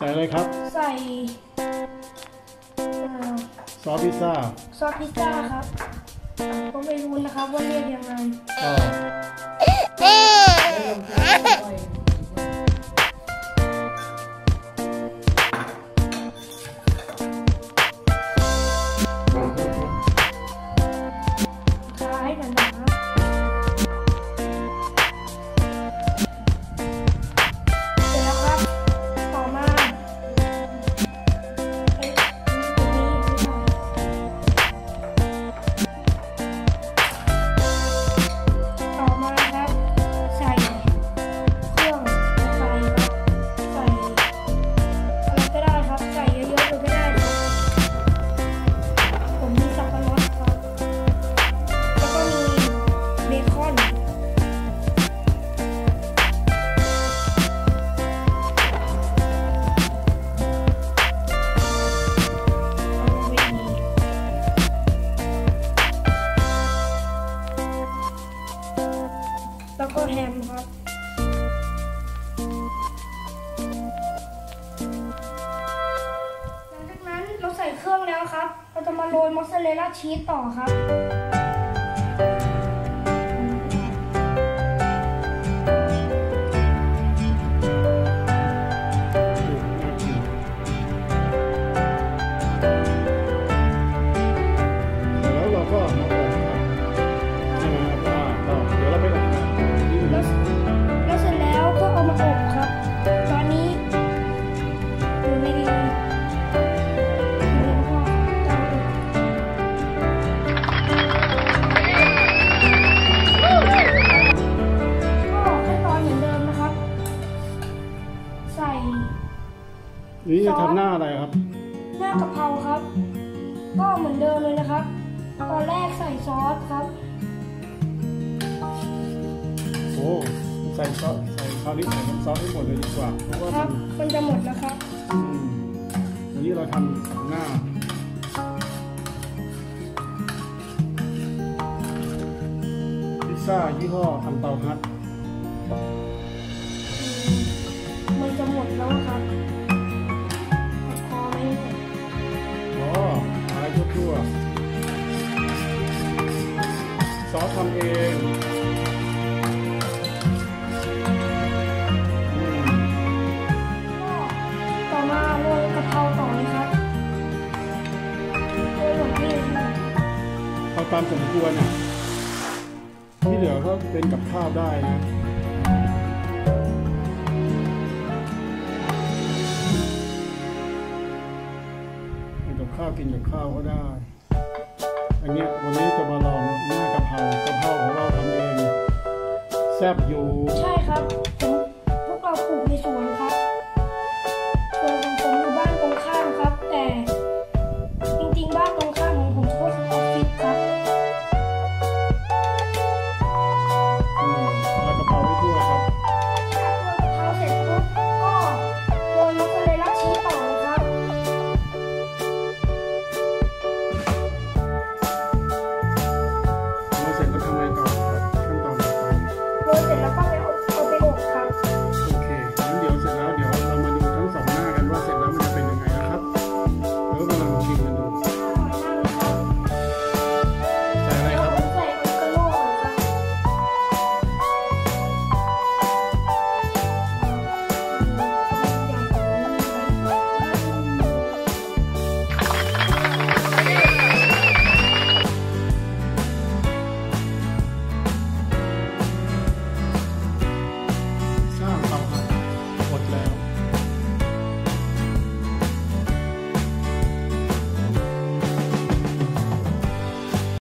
ใส่อะไรครับ ใส่เอ่อซอสพิซซ่าซอสพิซซ่าครับก็ไม่รู้นะครับว่าเรียกยังไงก็ค โรยมอสซาเรลล่าชีสต่อครับ นี่จะทำหน้าอะไรครับ หน้ากะเพราครับ ก็เหมือนเดิมเลยนะครับ ตอนแรกใส่ซอสครับ โอ้ใส่ซอสใส่คราวนี้ใส่น้ำซอสให้หมดเลยดีกว่าเพราะว่าครัมับ นมันจะหมดแล้วครับ อืมอันนี้เราทำสองหน้า พิซซ่ายี่ห้ออันเตาฮัทมันจะหมดแล้วครับ ทำเองต่อมาโรยกะเพราต่อเลยครับโรยแบบนี้เลยครับเอาตามสมควรอะที่เหลือก็เป็นกับข้าวได้นะเป็นกับข้าวกินกับข้าวก็ได้ อันเนี้ยวันนี้จะมา แซ่บอยู่ ใช่ครับผม